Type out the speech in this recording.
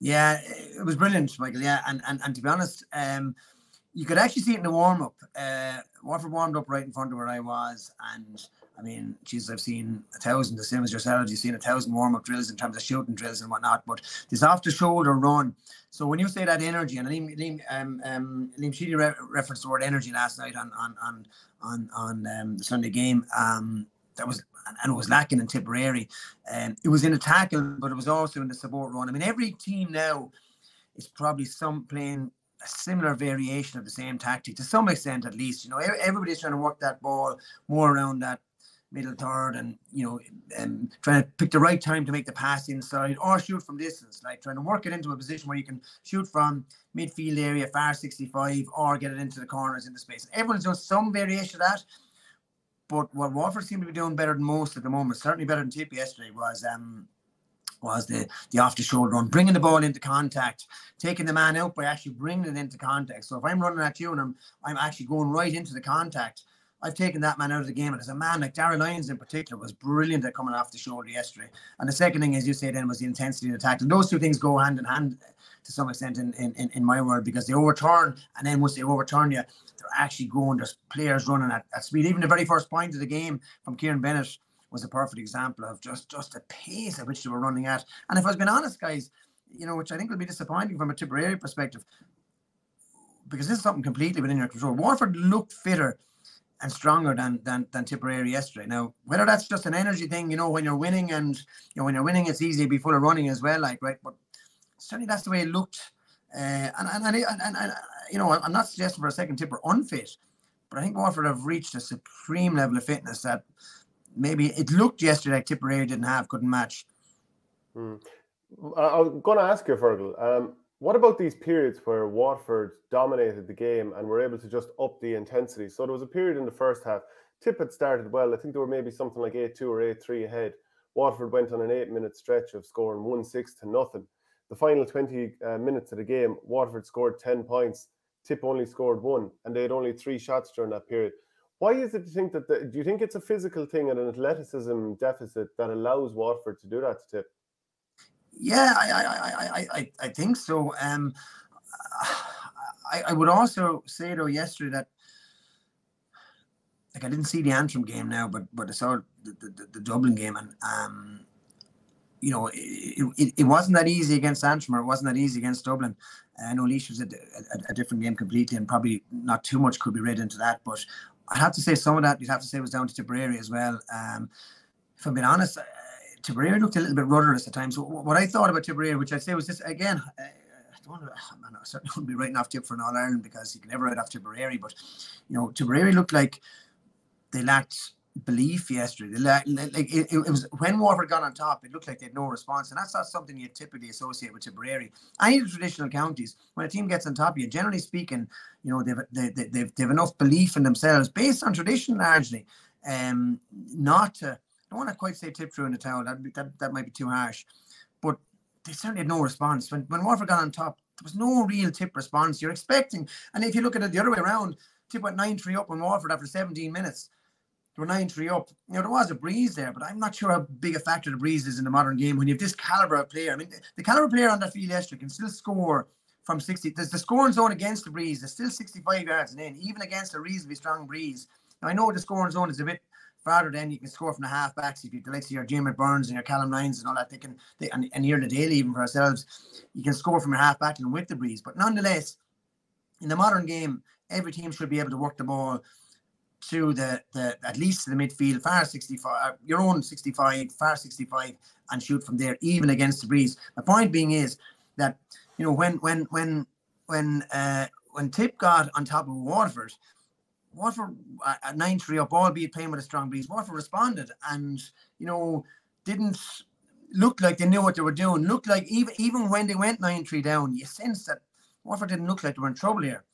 Yeah, it was brilliant, Michael. Yeah, and and, and to be honest, um, you could actually see it in the warm up. Uh, Waterford warmed up right in front of where I was, and I mean, Jesus, I've seen a thousand, the same as yourselves. You've seen a thousand warm up drills in terms of shooting drills and whatnot. But this off the shoulder run. So when you say that energy, and Liam, Liam, um, um, Liam Sheedy re- referenced the word energy last night on on on on, on um, the Sunday game. Um, that was and it was lacking in Tipperary. Um, it was in a tackle, but it was also in the support run. I mean, every team now is probably some playing a similar variation of the same tactic to some extent, at least. You know, everybody's trying to work that ball more around that middle third and you know um, trying to pick the right time to make the pass inside or shoot from distance like trying to work it into a position where you can shoot from midfield area far 65 or get it into the corners in the space everyone's doing some variation of that but what Waterford seem to be doing better than most at the moment, certainly better than Tip yesterday, was um, was the the off the shoulder run, bringing the ball into contact, taking the man out by actually bringing it into contact. So if I'm running at you and I'm I'm actually going right into the contact, I've taken that man out of the game. And as a man like Darragh Lyons in particular was brilliant at coming off the shoulder yesterday. And the second thing, as you say, then was the intensity of the attack. And those two things go hand in hand to some extent in, in, in my world because they overturn and then once they overturn you, they're actually going, there's players running at, at speed. Even the very first point of the game from Kieran Bennett was a perfect example of just, just the pace at which they were running at. And if I was being honest, guys, you know, which I think will be disappointing from a Tipperary perspective, because this is something completely within your control. Waterford looked fitter and stronger than than than Tipperary yesterday. Now, whether that's just an energy thing, you know, when you're winning and you know when you're winning, it's easy to be full of running as well, like right. But certainly that's the way it looked. Uh, and, and, and, and, and, you know, I'm not suggesting for a second Tipper unfit, but I think Waterford have reached a supreme level of fitness that maybe it looked yesterday like Tipperary didn't have, couldn't match. Hmm. I was going to ask you, Fergal, um, what about these periods where Waterford dominated the game and were able to just up the intensity? So there was a period in the first half. Tip had started well. I think there were maybe something like 8 2 or 8 3 ahead. Waterford went on an eight minute stretch of scoring 1 6 to nothing. The final 20 uh, minutes of the game, Waterford scored 10 points. Tip only scored one, and they had only three shots during that period. Why is it you think that? The, do you think it's a physical thing and an athleticism deficit that allows Waterford to do that to Tip? Yeah, I I, I, I, think so. Um, I, I would also say though yesterday that like I didn't see the Antrim game now, but but I saw the, the, the Dublin game and um, you know, it, it, it, wasn't that easy against Antrim or it wasn't that easy against Dublin. I know Laois was a, a, a, different game completely and probably not too much could be read into that. But I have to say some of that you'd have to say was down to Tipperary as well. Um, if I'm being honest, Tipperary looked a little bit rudderless at times. So what I thought about Tipperary, which I'd say was this again, I don't man, I certainly wouldn't be writing off Tip for an All Ireland because you can never write off Tipperary. But you know, Tipperary looked like they lacked belief yesterday. Like, it, it, was when Waterford got on top, it looked like they had no response, and that's not something you typically associate with Tipperary. Any of the traditional counties, when a team gets on top of you, generally speaking, you know they've they, they, they've they've enough belief in themselves based on tradition largely, um, not to. I don't want to quite say tip threw in the towel. That, that that might be too harsh, but they certainly had no response when when Waterford got on top. There was no real tip response. You're expecting, and if you look at it the other way around, tip went nine three up on Waterford after 17 minutes they were 9 3 up. You know, there was a breeze there, but I'm not sure how big a factor the breeze is in the modern game when you have this caliber of player. I mean, the, the caliber player on that field yesterday can still score from 60. There's the scoring zone against the breeze. There's still 65 yards and in, even against a reasonably strong breeze. Now, I know the scoring zone is a bit farther than you can score from the half backs if you the likes of your Jim Burns and your Callum Lyons and all that. They can, they, and, and here in the Déise, even for ourselves, you can score from your half back and with the breeze. But nonetheless, in the modern game, every team should be able to work the ball to the, the at least to the midfield, far 65, uh, your own 65, far 65, and shoot from there, even against the breeze. The point being is that you know when when when when uh, when Tip got on top of Waterford, Waterford uh, at nine three up, albeit playing with a strong breeze, Waterford responded and you know didn't look like they knew what they were doing. Looked like even even when they went nine three down, you sense that Waterford didn't look like they were in trouble here.